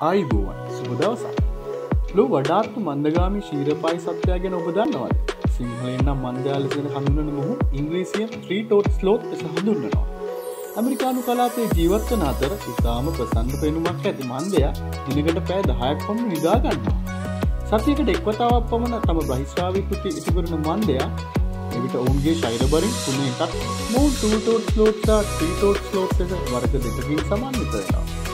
ආයිබෝවන් සුබදවසක් ලෝ වඩාත්තු මන්දගාමි ශීරපායි සත්‍යයා ගැන ඔබ දන්නවද? සිංහලෙන්නම් මන්දයාලසෙන හඳුනන මොහු ඉංග්‍රීසියන් ත්‍රීටෝට් ස්ලෝත් එස හඳුන්වනවා. ඇමරිකානු කලාපේ ජීවත්වන අතර ඉතාම ප්‍රසන්න පෙනුමක් ඇති මන්දයා දිනකට පෑ දහයක් පොම නිදාගන්නවා සතියකට එක්වතාවක් පමණ තම බහිස්්‍රාවිකෘති ඉතිකරන මන්දයා එවිට ඔවුන්ගේ ශෛරබරින් තුන එකක් මෝ ටෝටෝට් ලෝට්තා ටීටෝට් ලෝට් වර්ග දෙකකින් සමන්විතයනවා